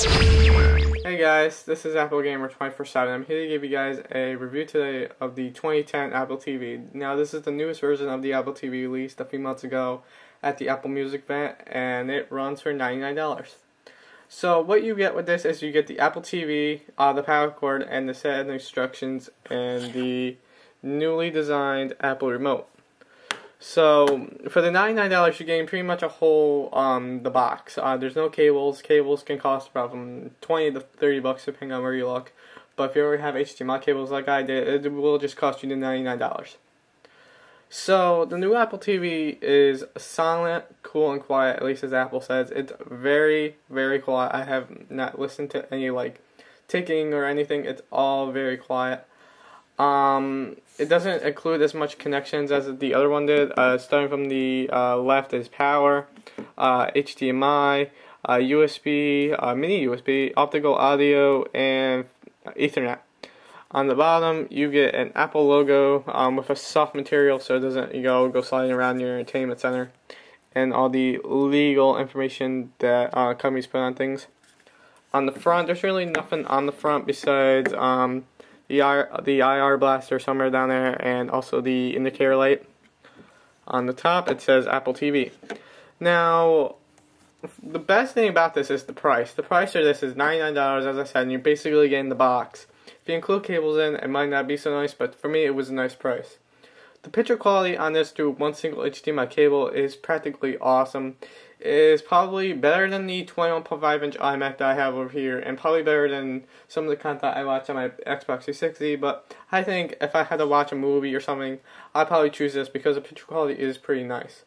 Hey guys, this is Apple Gamer 24/7. I'm here to give you guys a review today of the 2010 Apple TV. Now, this is the newest version of the Apple TV released a few months ago at the Apple Music event, and it runs for $99. So, what you get with this is you get the Apple TV, uh, the power cord, and the set of instructions, and the newly designed Apple remote. So for the ninety-nine dollars, you gain pretty much a whole um the box. Uh, there's no cables. Cables can cost about from twenty to thirty bucks depending on where you look. But if you already have HDMI cables like I did, it will just cost you the ninety-nine dollars. So the new Apple TV is silent, cool, and quiet. At least as Apple says, it's very, very quiet. I have not listened to any like ticking or anything. It's all very quiet. Um, it doesn't include as much connections as the other one did. Uh, starting from the uh, left is power, uh, HDMI, USB, uh, uh, mini USB, optical audio, and Ethernet. On the bottom, you get an Apple logo um, with a soft material so it doesn't you know, go sliding around your entertainment center, and all the legal information that uh, companies put on things. On the front, there's really nothing on the front besides um, the IR, the IR blaster somewhere down there, and also the indicator light. On the top, it says Apple TV. Now, the best thing about this is the price. The price for this is $99, as I said, and you're basically getting the box. If you include cables in, it might not be so nice, but for me, it was a nice price. The picture quality on this through one single HDMI cable is practically awesome It is probably better than the 21.5 inch iMac that I have over here, and probably better than some of the content I watch on my Xbox 360. But I think if I had to watch a movie or something, I'd probably choose this because the picture quality is pretty nice.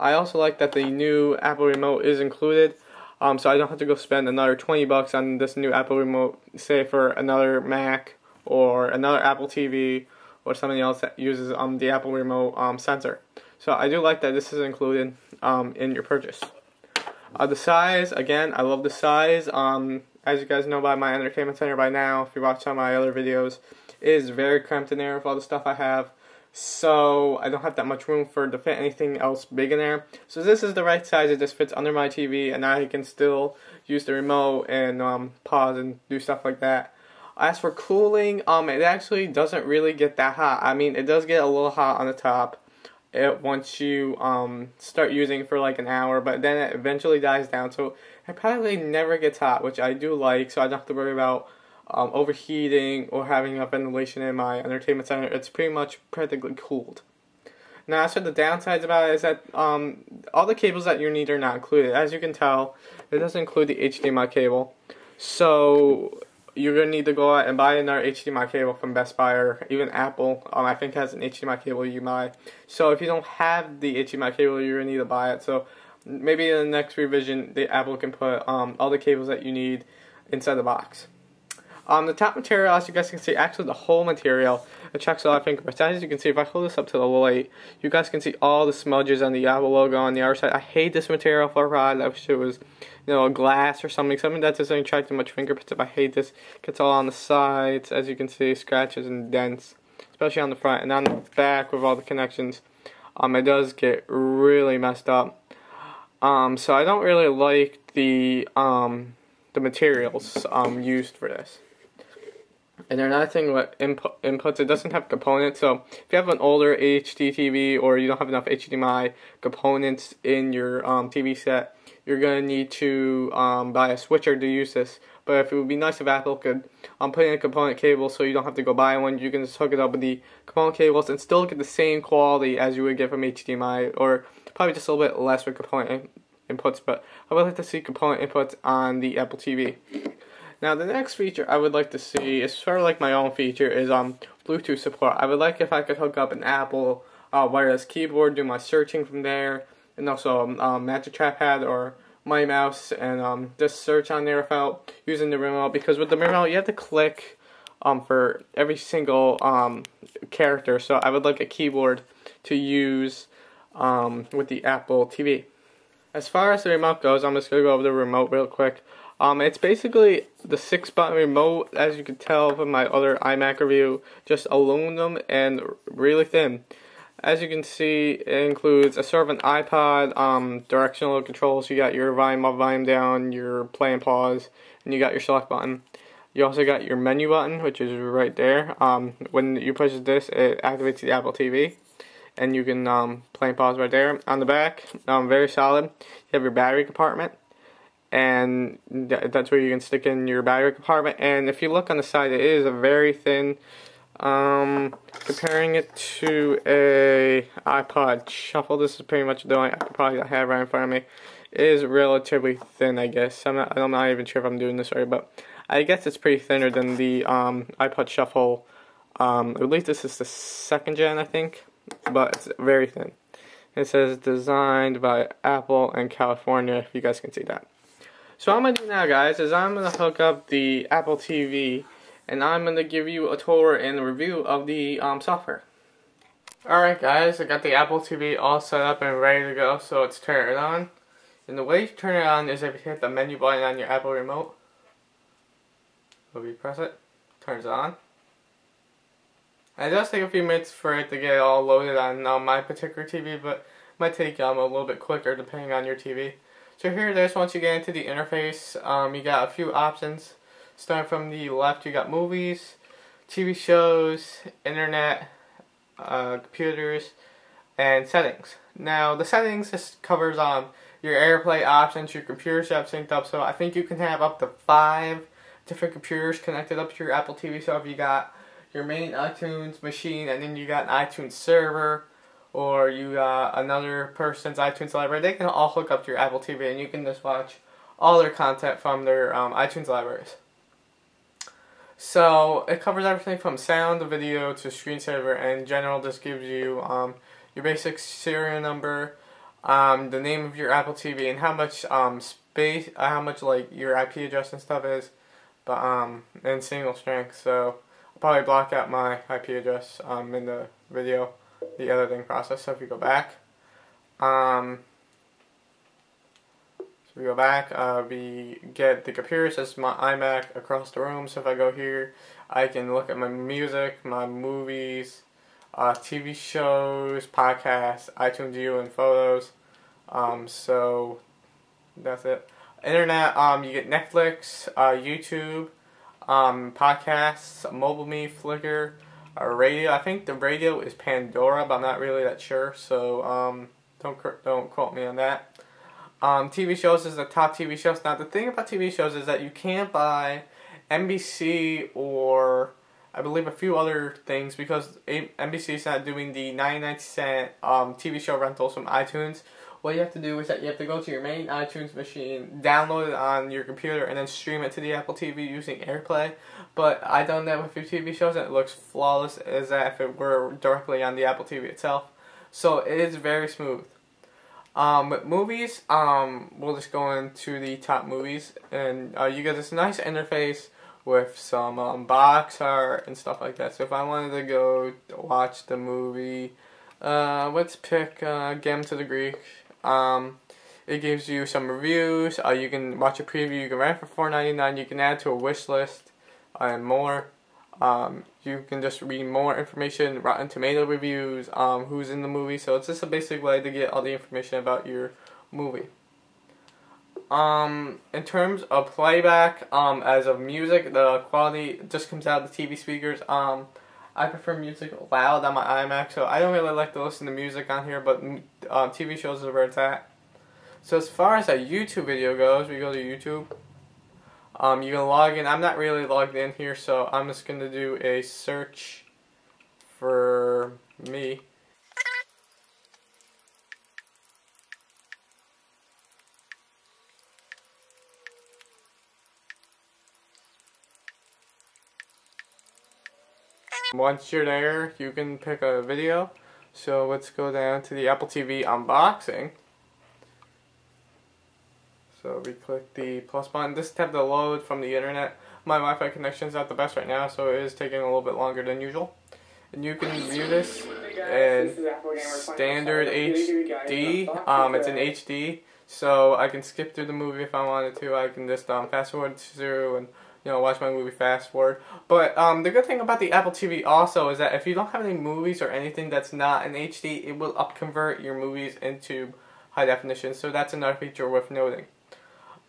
I also like that the new Apple Remote is included, um, so I don't have to go spend another 20 bucks on this new Apple Remote, say for another Mac or another Apple TV or something else that uses um, the Apple Remote um, sensor. So I do like that this is included um, in your purchase. Uh, the size, again, I love the size. Um, as you guys know by my entertainment center by now, if you watch some of my other videos, is very cramped in there with all the stuff I have. So I don't have that much room for to fit anything else big in there. So this is the right size. It just fits under my TV, and I can still use the remote and um, pause and do stuff like that. As for cooling, um, it actually doesn't really get that hot. I mean, it does get a little hot on the top, it once you um, start using for like an hour, but then it eventually dies down. So it probably never gets hot, which I do like. So I don't have to worry about um, overheating or having a ventilation in my entertainment center. It's pretty much practically cooled. Now, as for the downsides about it is that um, all the cables that you need are not included. As you can tell, it doesn't include the HDMI cable. So you're gonna need to go out and buy another HDMI cable from Best Buy or even Apple. Um, I think has an HDMI cable you buy. So if you don't have the HDMI cable, you're gonna need to buy it. So maybe in the next revision, the Apple can put um, all the cables that you need inside the box. Um, the top material, as you guys can see, actually the whole material, checks a lot of fingerprints. As you can see, if I hold this up to the light, you guys can see all the smudges on the Apple logo on the other side. I hate this material for a ride. I wish it was, you know, glass or something, something that doesn't attract too much fingerprints. If I hate this, it gets all on the sides, as you can see, scratches and dents, especially on the front and on the back with all the connections. Um, it does get really messed up. Um, so I don't really like the um, the materials um, used for this. And another thing with input, inputs, it doesn't have components. So if you have an older HD TV or you don't have enough HDMI components in your um, TV set, you're going to need to um, buy a switcher to use this. But if it would be nice if Apple could um, put in a component cable so you don't have to go buy one, you can just hook it up with the component cables and still get the same quality as you would get from HDMI or probably just a little bit less with component inputs. But I would like to see component inputs on the Apple TV. Now the next feature I would like to see is sort of like my own feature is um Bluetooth support. I would like if I could hook up an Apple uh, wireless keyboard, do my searching from there, and also um, um, Magic Trackpad or my mouse and um, just search on there without using the remote because with the remote you have to click um, for every single um, character. So I would like a keyboard to use um, with the Apple TV. As far as the remote goes, I'm just going to go over the remote real quick. Um, it's basically the six button remote, as you can tell from my other iMac review, just aluminum and really thin. as you can see, it includes a sort of an iPod, um, directional controls. You got your volume up, volume down, your play and pause, and you got your select button. You also got your menu button, which is right there. Um, when you push this, it activates the Apple TV, and you can um, play and pause right there. On the back, um, very solid. You have your battery compartment, and that's where you can stick in your battery compartment. And if you look on the side, it is a very thin um, comparing it to a iPod Shuffle, this is pretty much the only iPod I have right in front of me. It is relatively thin, I guess. I'm not, I'm not even sure if I'm doing this right, but I guess it's pretty thinner than the um, iPod Shuffle. Um, at least this is the second gen, I think, but it's very thin. It says designed by Apple and California, if you guys can see that. So I'm going to do now, guys, is I'm going to hook up the Apple TV and I'm going to give you a tour and a review of the um, software. Alright guys, I got the Apple TV all set up and ready to go, so let's turn it on. And the way you turn it on is if you hit the menu button on your Apple remote. So you press it, turns on. It does take a few minutes for it to get all loaded on uh, my particular TV, but it might take um, a little bit quicker depending on your TV. So here it is, once you get into the interface, um, you got a few options. Starting from the left, you got movies, TV shows, internet, uh, computers, and settings. Now, the settings just covers um, your AirPlay options, your computers you have synced up. So I think you can have up to five different computers connected up to your Apple TV. So if you got your main iTunes machine and then you got an iTunes server or you got another person's iTunes library, they can all hook up to your Apple TV and you can just watch all their content from their um, iTunes libraries. So it covers everything from sound to video to screensaver and general just gives you um, your basic serial number, um, the name of your Apple TV and how much um, space, uh, how much like your IP address and stuff is, but um, in single strength. So I'll probably block out my IP address um, in the video, the editing process. So if you go back, um, so we go back, uh, we get the computer says my iMac across the room. So if I go here, I can look at my music, my movies, uh, TV shows, podcasts, iTunes U, and photos. Um, so that's it. Internet, um, you get Netflix, uh, YouTube, um, podcasts, MobileMe, Flickr, uh, radio. I think the radio is Pandora, but I'm not really that sure. So um, don't don't quote me on that um, TV shows is the top TV shows. Now, the thing about TV shows is that you can't buy NBC or I believe a few other things because NBC is not doing the 99 cent um, TV show rentals from iTunes. What you have to do is that you have to go to your main iTunes machine, download it on your computer, and then stream it to the Apple TV using AirPlay. But I done that with a few TV shows, and it looks flawless as if it were directly on the Apple TV itself. So it is very smooth. Um, movies, um, we'll just go into the top movies, and uh, you get this nice interface with some um, box art and stuff like that. So if I wanted to go watch the movie, uh, let's pick uh, Get Him to the Greek. Um, it gives you some reviews. Uh, you can watch a preview. You can rent for four ninety nine. You can add to a wish list and more. Um, you can just read more information, Rotten Tomato reviews, um, who's in the movie. So it's just a basic way to get all the information about your movie. Um, in terms of playback, um, as of music, the quality just comes out of the TV speakers. Um, I prefer music loud on my iMac, so I don't really like to listen to music on here, but uh, TV shows is where it's at. So as far as a YouTube video goes, we go to YouTube. Um, you can log in. I'm not really logged in here, so I'm just going to do a search for me. Once you're there, you can pick a video. So let's go down to the Apple TV unboxing. So we click the plus button. This tab to load from the internet. My Wi-Fi connection is not the best right now, so it is taking a little bit longer than usual. And you can view this in standard HD. Um, it's in HD, so I can skip through the movie if I wanted to. I can just um, fast forward through and you know, watch my movie fast forward. But um, the good thing about the Apple TV also is that if you don't have any movies or anything that's not in HD, it will upconvert your movies into high definition. So that's another feature worth noting.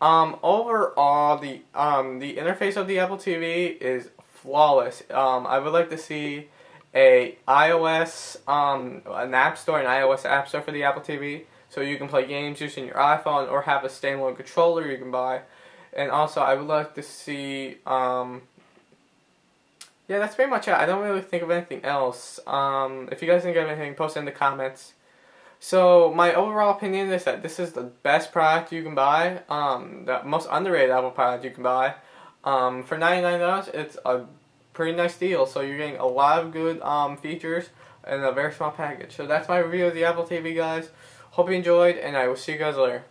Um, overall, the um, the interface of the Apple TV is flawless. Um, I would like to see a iOS um, an app store, an iOS app store for the Apple TV, so you can play games using your iPhone or have a standalone controller you can buy. And also, I would like to see. Um, yeah, that's pretty much it. I don't really think of anything else. Um, if you guys think of anything, post it in the comments. So my overall opinion is that this is the best product you can buy. Um, the most underrated Apple product you can buy. Um, for ninety nine dollars, it's a pretty nice deal. So you're getting a lot of good um, features in a very small package. So that's my review of the Apple TV, guys. Hope you enjoyed, and I will see you guys later.